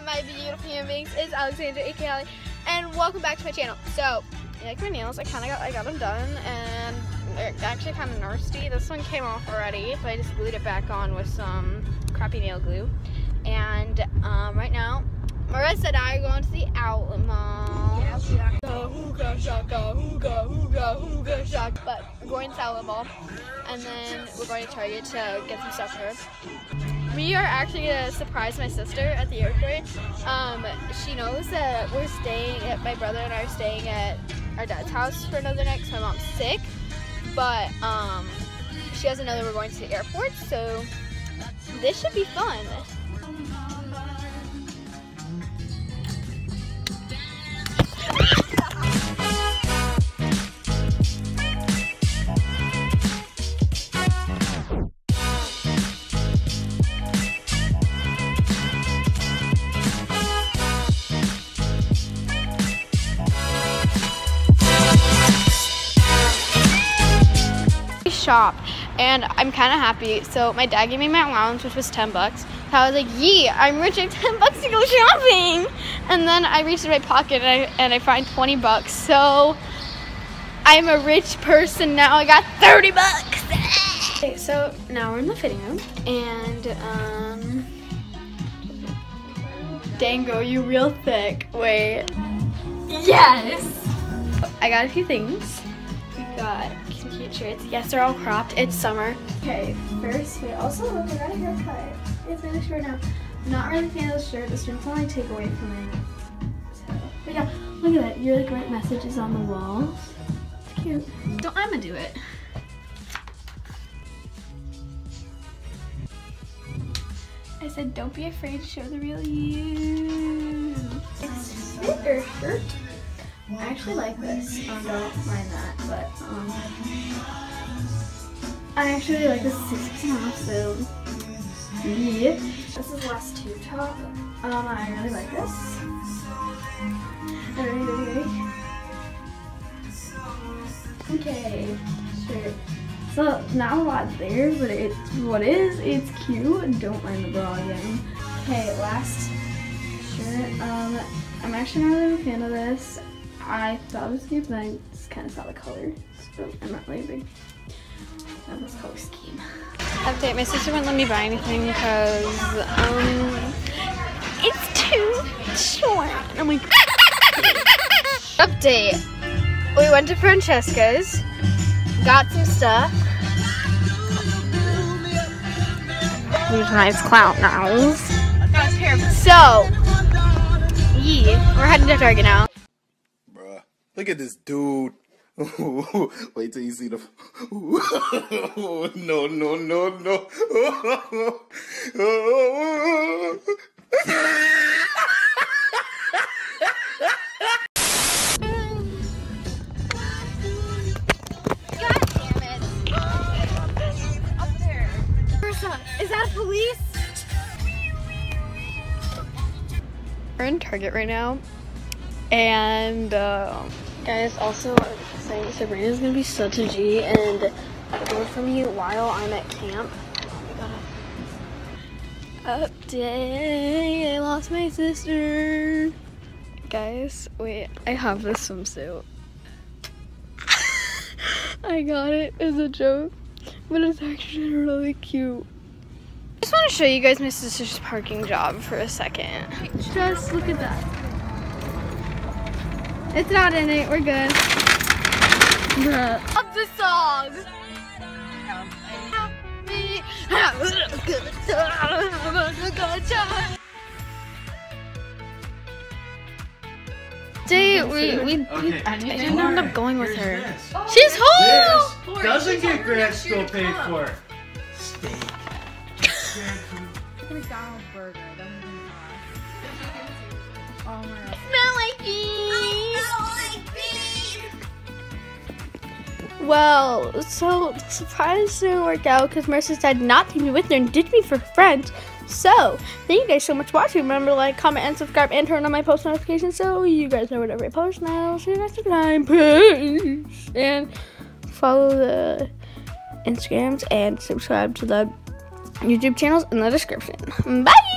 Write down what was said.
up, my beautiful human beings? It's Alexandra, aka and welcome back to my channel. So, you like my nails? I kind of got I got them done, and they're actually kind of nasty. This one came off already, but I just glued it back on with some crappy nail glue. And um, right now, Marissa and I are going to the outlet mall. Yeah, hookah shaka, hookah, hookah, hookah shaka. But we're going to the outlet mall, and then we're going to Target to get some stuff for her. We are actually gonna surprise my sister at the airport. Um, she knows that we're staying at my brother and I are staying at our dad's house for another night because my mom's sick. But um, she doesn't know that we're going to the airport, so this should be fun. Shop and I'm kind of happy. So my dad gave me my allowance, which was 10 bucks. So I was like, yee, I'm rich, I have 10 bucks to go shopping. And then I reached in my pocket and I, and I find 20 bucks. So I'm a rich person now. I got 30 bucks. okay, so now we're in the fitting room and um, Dango, you real thick. Wait. Yes! I got a few things. We got some cute shirts. Yes, they're all cropped. It's summer. Okay, first, wait, also look, I got a haircut. It's really short now. Not really a fan of the shirt. The strings only take away from it. So, but yeah, look at that. Your like write messages on the walls. It's cute. Don't I'ma do it. I said, don't be afraid to show the real you. It's fit or shirt. I actually like this. Um, don't mind that, but um, I actually like this. Six off, so yeah. This is last tube top. Um, I really like this. Okay, sure. So not a lot there, but it's what is. It's cute. Don't mind the bra again. Okay, last shirt. Um, I'm actually not really a fan of this. I thought it was cute, but I just kind of saw the color. So I'm not really big on this color scheme. Update, my sister wouldn't let me buy anything because um, it's too short. I'm like, Update, we went to Francesca's, got some stuff. These nice clown nose. So, yeah, we're heading to Target now. Look at this dude. Wait till you see the. no, no, no, no. Is that police? We're in Target right now. And uh, guys, also saying Sabrina's gonna be such a G and wait for me while I'm at camp. Update, I lost my sister. Guys, wait, I have this swimsuit. I got it as a joke, but it's actually really cute. I just want to show you guys my sister's parking job for a second. Just look at that. It's not in it. We're good. Of the song. Dude, we, we, okay. we I didn't end up going with her. She's home! This doesn't get grant still paid for. Steak. McDonald's burger. Oh my god. Well, so the surprise didn't work out because Marissa decided not to be with her and ditched me for friends. So, thank you guys so much for watching. Remember to like, comment, and subscribe, and turn on my post notifications so you guys know whenever I post. Now, see you next time. Peace! And follow the Instagrams and subscribe to the YouTube channels in the description. Bye!